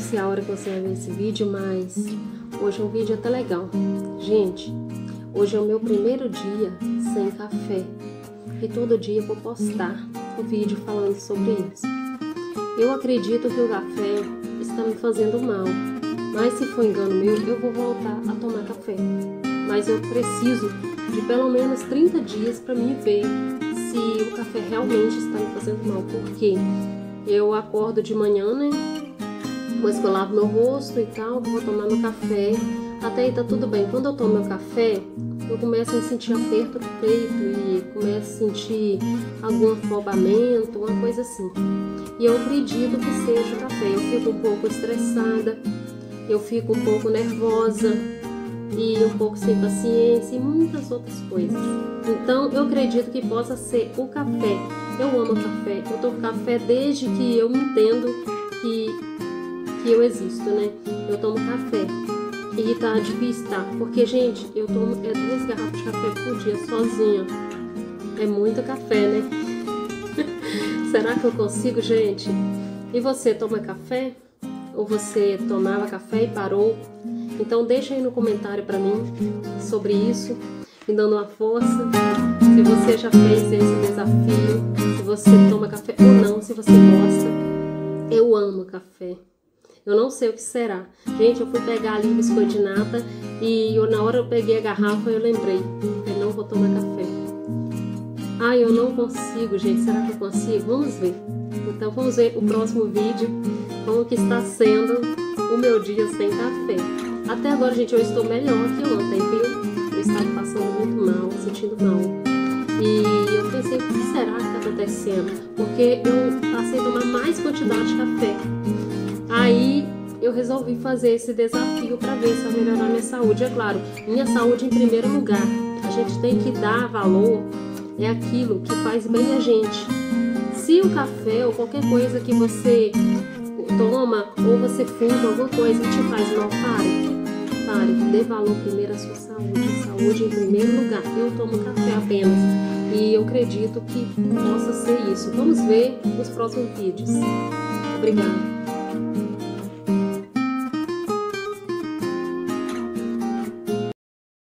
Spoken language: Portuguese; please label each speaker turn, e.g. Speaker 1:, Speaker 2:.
Speaker 1: se é a hora que você vai ver esse vídeo, mas hoje é um vídeo até legal. Gente, hoje é o meu primeiro dia sem café e todo dia vou postar um vídeo falando sobre isso. Eu acredito que o café está me fazendo mal, mas se for engano meu, eu vou voltar a tomar café. Mas eu preciso de pelo menos 30 dias para me ver se o café realmente está me fazendo mal, porque eu acordo de manhã, né? Depois que eu lavo meu rosto e tal, vou tomar meu café. Até aí tá tudo bem. Quando eu tomo meu café, eu começo a sentir aperto no peito e começo a sentir algum afobamento, uma coisa assim. E eu acredito que seja o café. Eu fico um pouco estressada, eu fico um pouco nervosa e um pouco sem paciência e muitas outras coisas. Então eu acredito que possa ser o café. Eu amo café, eu tomo café desde que eu entendo que que eu existo, né? Eu tomo café. E tá difícil, tá? Porque, gente, eu tomo é duas garrafas de café por dia sozinha. É muito café, né? Será que eu consigo, gente? E você toma café? Ou você tomava café e parou? Então deixa aí no comentário para mim sobre isso, me dando uma força. Se você já fez esse desafio, você toma café ou não, se você gosta. Eu amo café. Eu não sei o que será. Gente, eu fui pegar ali biscoito de nata e eu, na hora eu peguei a garrafa e eu lembrei. Eu não vou tomar café. Ai, eu não consigo, gente. Será que eu consigo? Vamos ver. Então vamos ver o próximo vídeo. Como que está sendo o meu dia sem café. Até agora, gente, eu estou melhor que ontem, viu? Eu estava passando muito mal, sentindo mal. E eu pensei, Porque eu passei a tomar mais quantidade de café. Aí eu resolvi fazer esse desafio para ver se eu melhorar minha saúde. É claro, minha saúde em primeiro lugar. A gente tem que dar valor é aquilo que faz bem a gente. Se o café ou qualquer coisa que você toma ou você fuma alguma coisa te faz mal, pare. Pare, dê valor primeiro à sua saúde. Saúde em primeiro lugar. Eu tomo café apenas e eu acredito que possa ser isso. Vamos ver nos próximos vídeos. Obrigada.